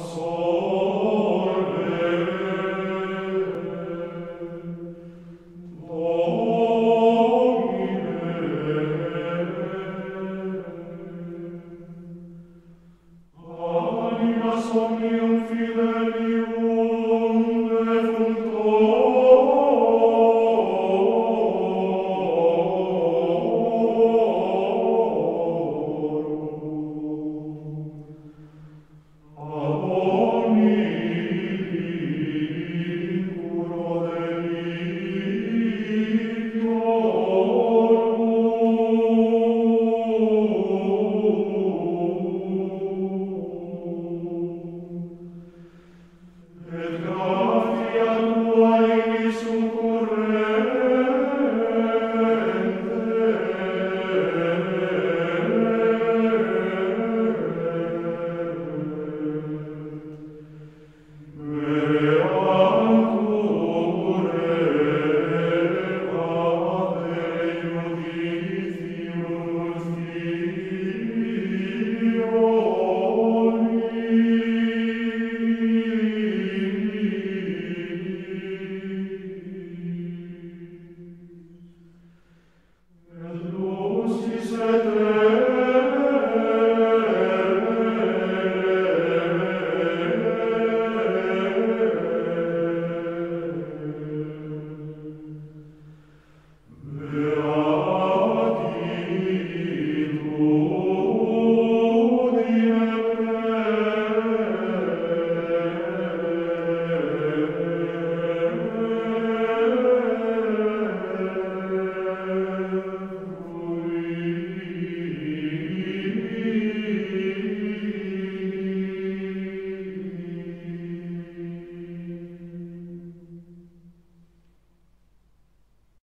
soul.